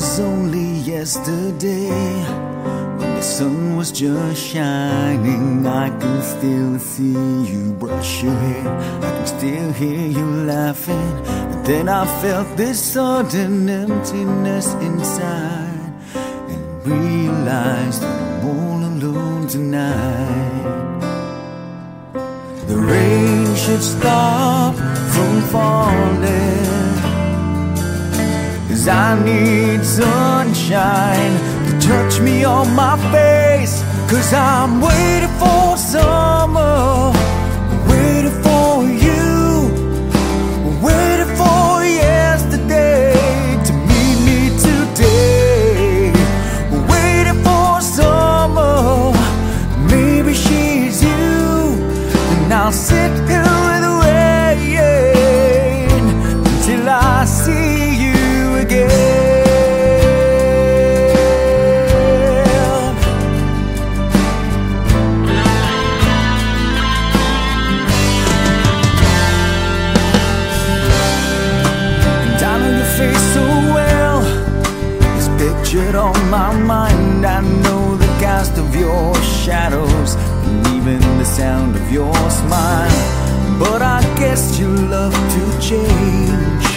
was only yesterday when the sun was just shining. I can still see you brush your hair, I can still hear you laughing. But then I felt this sudden emptiness inside and realized that I'm all alone tonight. The rain should stop from falling. Cause I need sunshine to touch me on my face. Cause I'm waiting for summer, shadows and even the sound of your smile. But I guess you love to change.